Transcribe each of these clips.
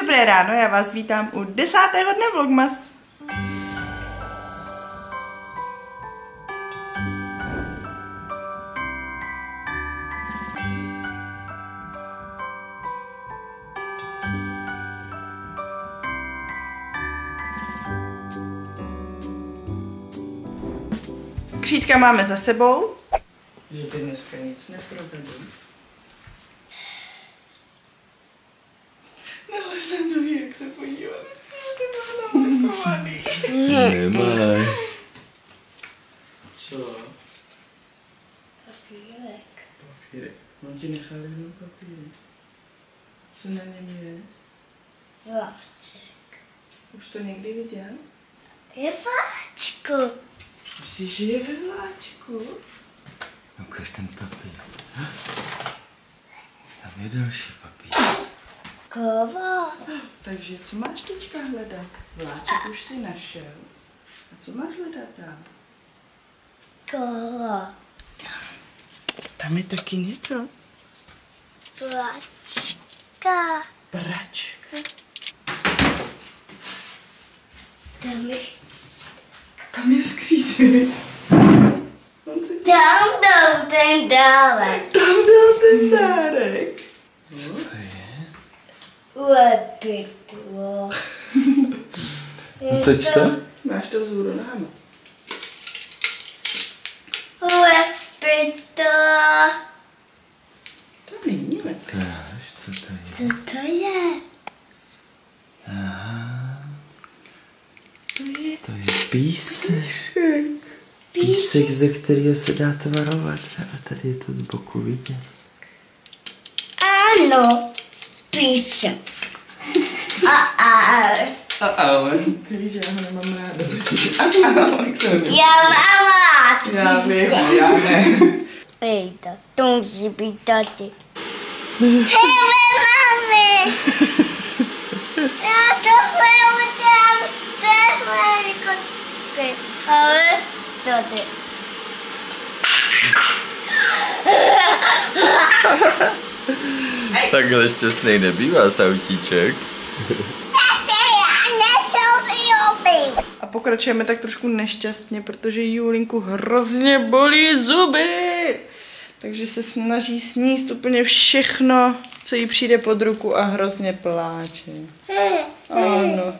Dobré ráno, já vás vítám u desátého dne Vlogmas. Skřítka máme za sebou. Že ty dneska nic neprovedou. Papírek. Papírek. On ti nechal jenom papírek. Co na něm je? Vláček. Už to někdy viděl? Je vláčku. Myslíš, že je ve vláčku? Ukaž ten papír. Tam je další papír. Kova. Takže co máš teďka hledat? Vláček už si našel. A co máš hledat dál? Kova. Tam je taky něco. Vláčka. Pračka. Tam je, Tam je se tam dal ten dálek. tam dal ten dárek. Co je? Lepidlo. Otoč to. Máš to vzhůru nohama. Lepidlo. To není lepidlo. Ukáž, co to je. Co to je? Aha, To je to je písek. Písek, ze kterého se dá tvarovat. A tady je to z boku vidět. Ano. Písek. A a. A ale. Ty víš, že já ho nemám ráda. A ale, jak se jmenuje? Já mám rád. Já vím, já ne. Ejda, to musí být tady. Hej, mami! Já tohle udělám z téhle kocky. Ale tady. Takhle šťastný nebývá sautíček. Nesouvějobím. A pokračujeme tak trošku nešťastně, protože Julinku hrozně bolí zuby. Takže se snaží sníst úplně všechno, co jí přijde pod ruku a hrozně pláče. Ano,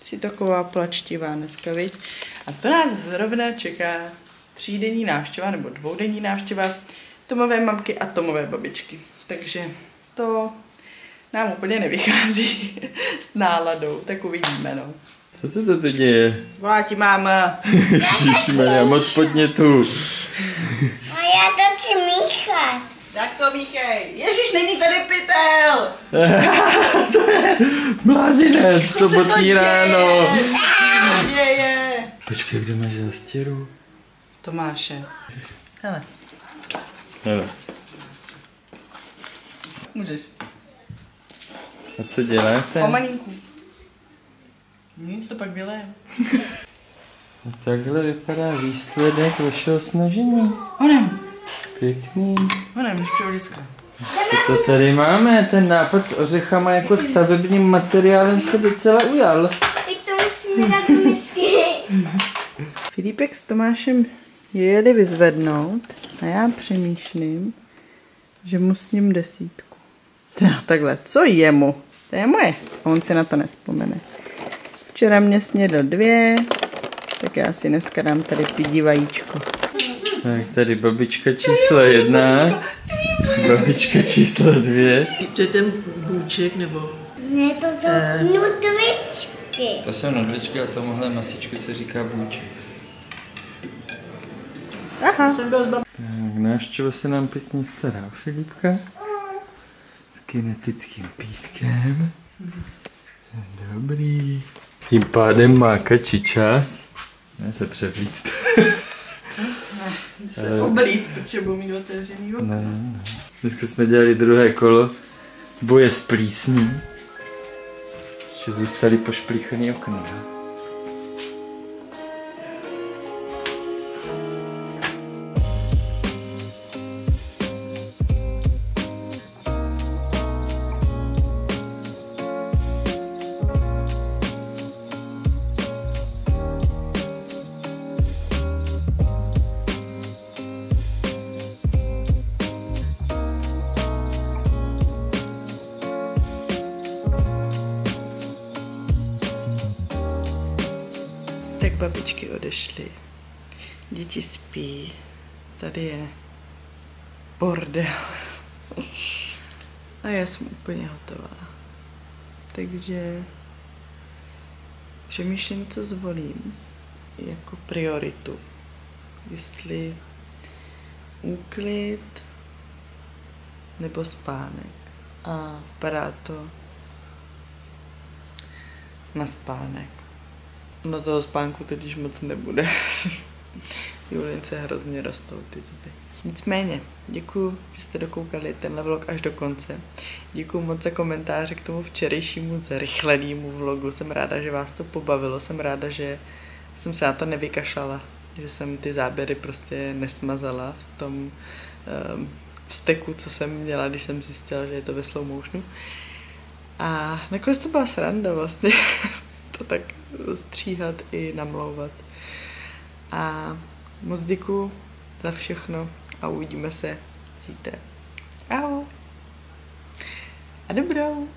jsi taková plačtivá dneska, viď? A to nás zrovna čeká třídenní návštěva nebo dvoudenní návštěva Tomové mamky a Tomové babičky. Takže to nám úplně nevychází s náladou, tak uvidíme, no. Co se to tu děje? Vláti máma. Ježišmarja, moc podnětů. A já to chci míchat. Tak to míchej. Ježíš, není tady pytel. Blázinec, Co se to sobotní děje? ráno. Co se děje? Počkej, kde máš zastěru? Tomáše. Hele, Hele. můžeš. A co děláte? Pomalinku. Nic, to pak vylejem. A takhle vypadá výsledek vašeho snažení. Honem, Pěkný. honem, už přijel vždycky. Co to tady máme? Ten nápad s ořechama jako stavebním materiálem se docela ujal. Teď to musíme dát do misky. Filipek s Tomášem jeli vyzvednout a já přemýšlím, že mu s ním desítku. Ta, takhle, co jemu? To je moje. A on si na to nespomene. Včera mě snědl dvě, tak já si dneska dám tady pidi vajíčko. Tak tady babička číslo jedna. Babička číslo dvě. To je ten bůček, nebo Ne, to jsou nutvičky. To jsou nudličky a tomuhle masičku se říká bůček. Aha. Tak návštěva se nám pěkně stará Filipka. S kinetickým pískem. Dobrý. Tím pádem má kači čas. Ne se převlíct. Se oblít, protože budu mít otevřený okno. Ne, ne. Dneska jsme dělali druhé kolo boje s plísní. Ještě zůstali pošplíchaný okna. No? Babičky odešly. Děti spí. Tady je bordel. A já jsem úplně hotová. Takže přemýšlím, co zvolím jako prioritu. Jestli úklid nebo spánek. A vypadá to na spánek. No toho spánku totiž moc nebude. Julince hrozně rostou ty zuby. Nicméně, děkuji, že jste dokoukali tenhle vlog až do konce. Děkuji moc za komentáře k tomu včerejšímu zrychlenému vlogu. Jsem ráda, že vás to pobavilo. Jsem ráda, že jsem se na to nevykašala. Že jsem ty záběry prostě nesmazala v tom um, vzteku, co jsem měla, když jsem zjistila, že je to ve slow motionu. A nakonec to byla sranda vlastně. to tak stříhat i namlouvat. A moc děkuji za všechno a uvidíme se zítra. Ahoj. A dobrou.